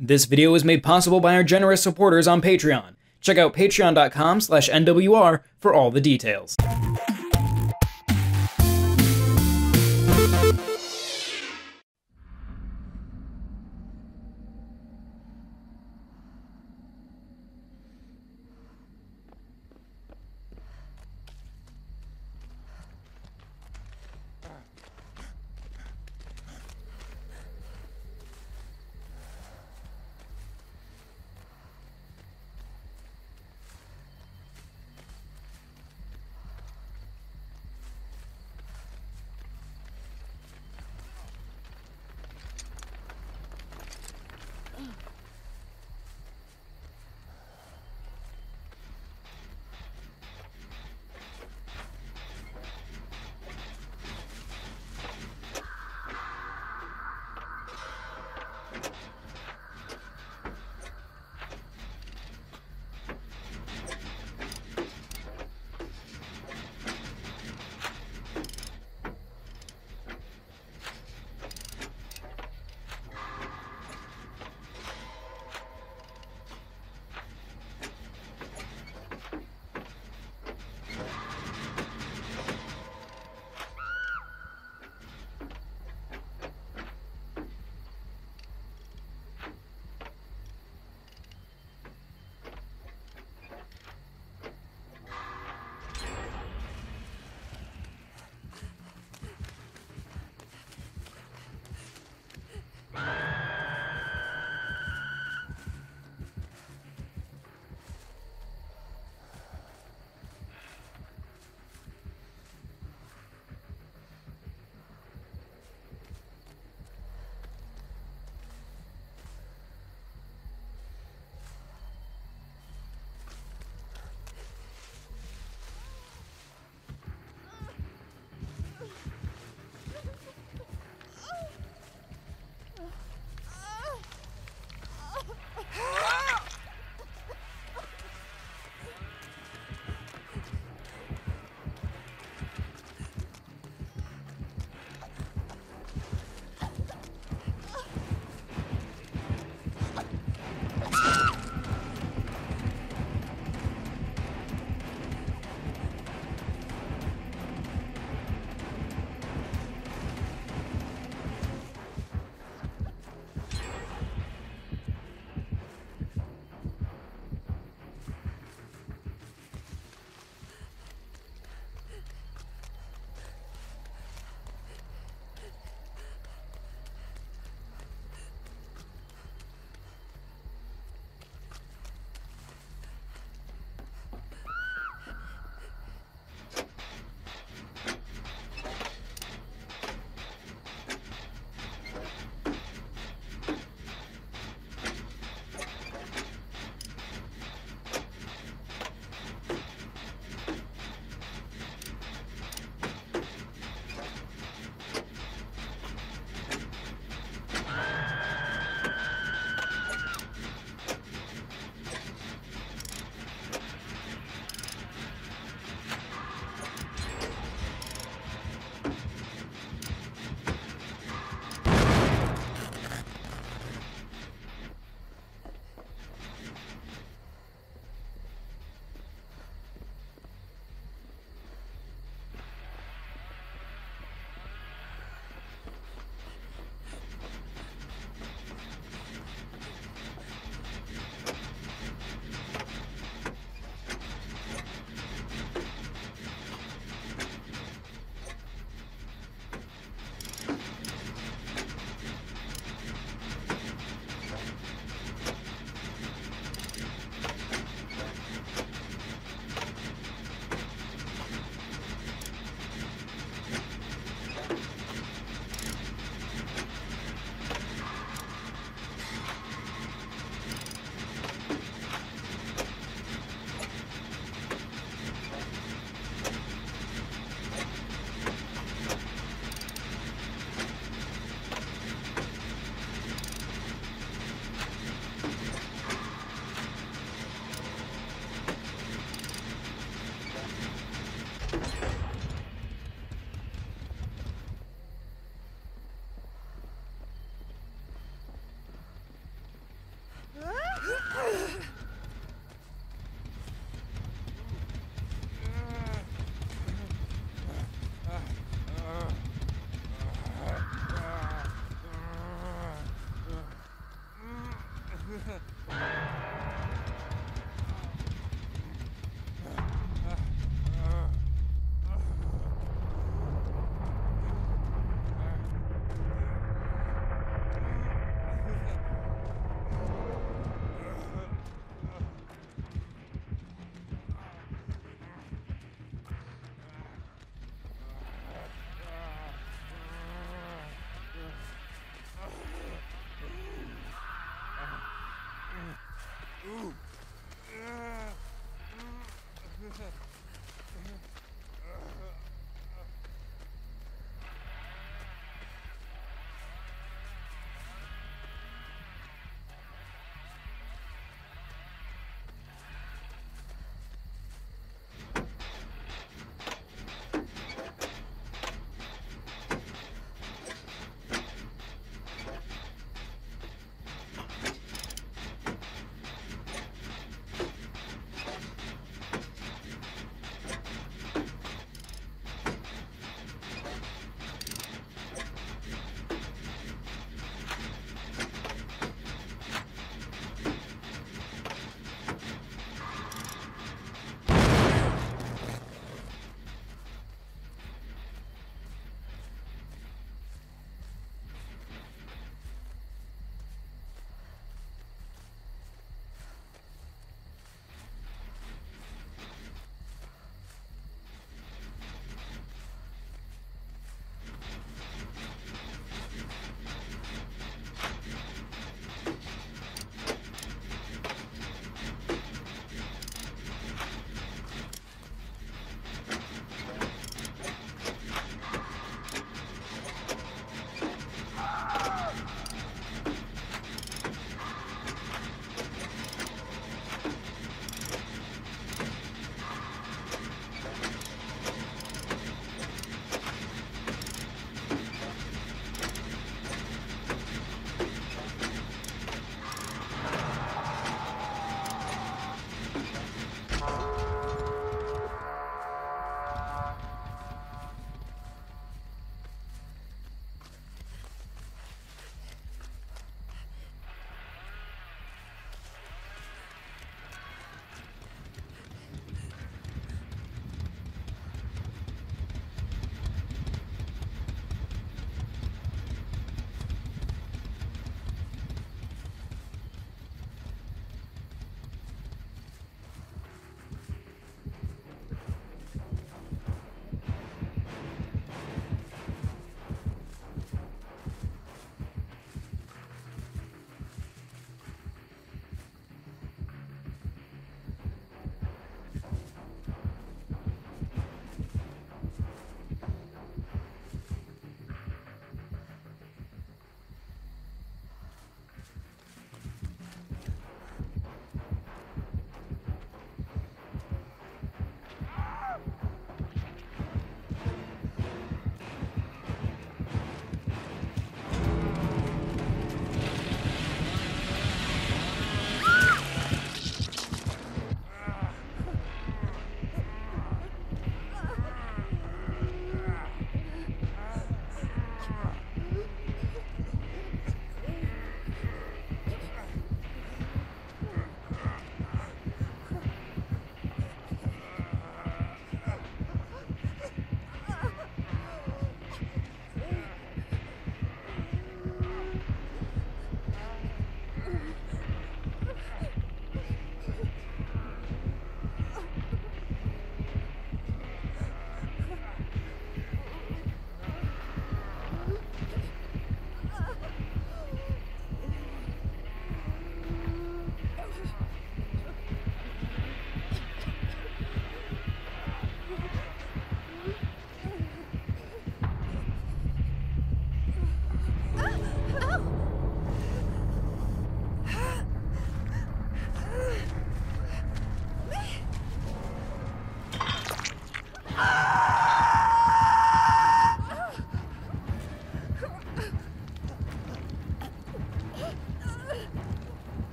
This video was made possible by our generous supporters on Patreon. Check out patreon.com slash NWR for all the details.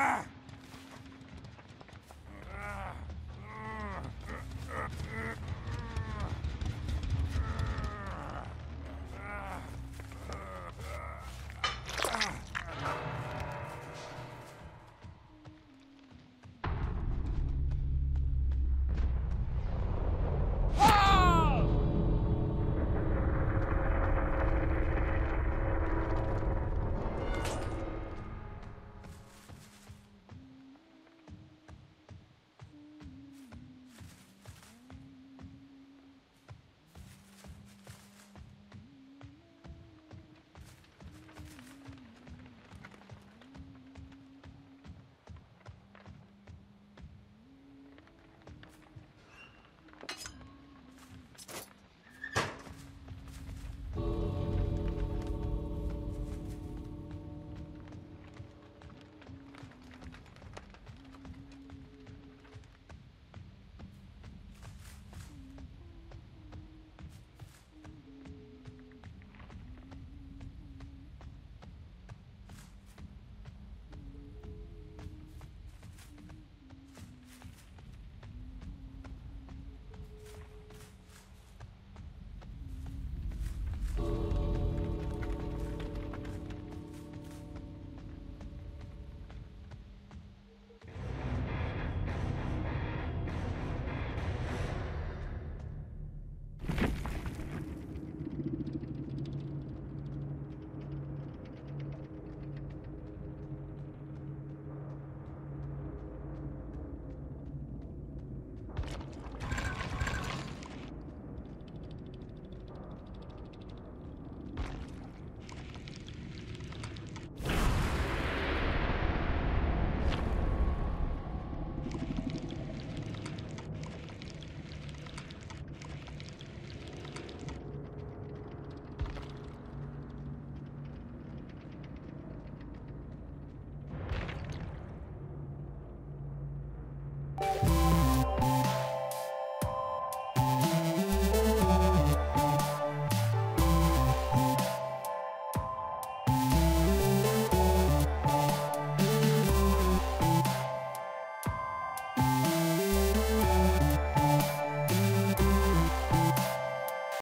Ah!